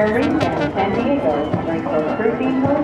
San Diego, number 13